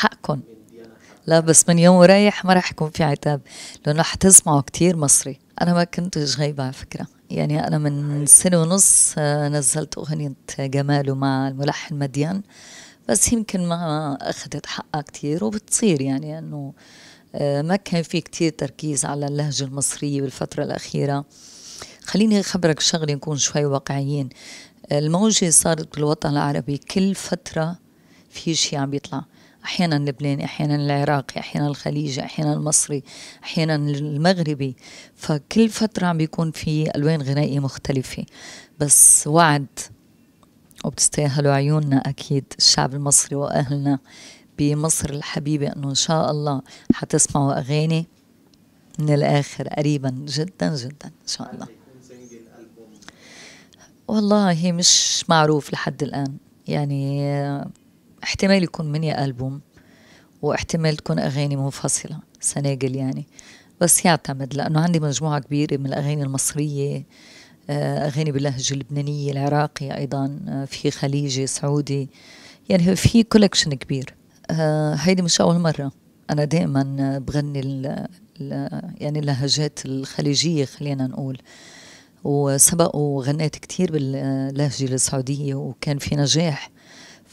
حقكم. لا بس من يوم ورايح ما راح يكون في عتاب لأنه حتسمعوا كتير مصري. أنا ما كنتش غايبة على فكرة. يعني أنا من سنة ونص آه، نزلت أغنية جماله مع الملحن مديان. بس يمكن ما أخذت حقها كتير وبتصير يعني إنه آه، ما كان في كتير تركيز على اللهجة المصرية بالفترة الأخيرة. خليني أخبرك شغلة نكون شوي واقعيين. الموجة صارت بالوطن العربي كل فترة في شيء عم بيطلع أحيانا اللبناني أحيانا العراقي أحيانا الخليجي أحيانا المصري أحيانا المغربي. فكل فترة عم بيكون في ألوان غنائية مختلفة. بس وعد وبتستاهلوا عيوننا أكيد الشعب المصري وأهلنا بمصر الحبيبة إنه إن شاء الله حتسمعوا أغاني من الآخر قريبا جدا جدا إن شاء الله. والله مش معروف لحد الآن. يعني احتمال يكون مني ألبوم واحتمال تكون أغاني منفصلة سناجل يعني. بس يعتمد لأنه عندي مجموعة كبيرة من الأغاني المصرية آه، أغاني باللهجة اللبنانية العراقي أيضا آه، في خليجي سعودي يعني في كولكشن كبير. آه، هيدي مش أول مرة. أنا دائما بغني ال يعني اللهجات الخليجية خلينا نقول. وسبق وغنيت كتير باللهجة السعودية وكان في نجاح.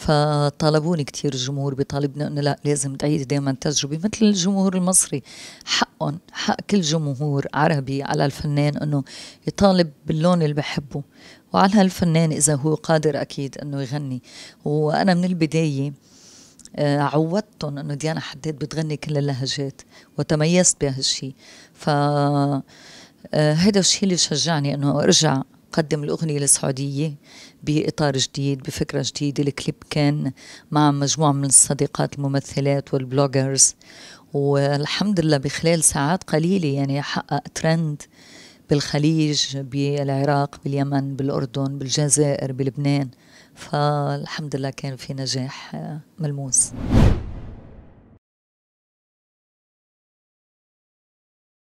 فطالبوني كتير الجمهور بيطالبنا إنه لا لازم تعيد دائما تجربة. مثل الجمهور المصري حقهم حق كل جمهور عربي على الفنان إنه يطالب باللون اللي بحبه. وعلى هالفنان إذا هو قادر أكيد إنه يغني. وأنا من البداية آه، عودتهم إنه ديانا حداد بتغني كل اللهجات وتميزت بهالشي. ف آه، هيدا الشيء اللي شجعني إنه أرجع قدم الأغنية السعودية بإطار جديد بفكرة جديدة. الكليب كان مع مجموعة من الصديقات الممثلات وال bloggers والحمد لله بخلال ساعات قليلة يعني حقق ترند بالخليج بالعراق باليمن بالأردن بالجزائر بلبنان. فالحمد لله كان في نجاح ملموس.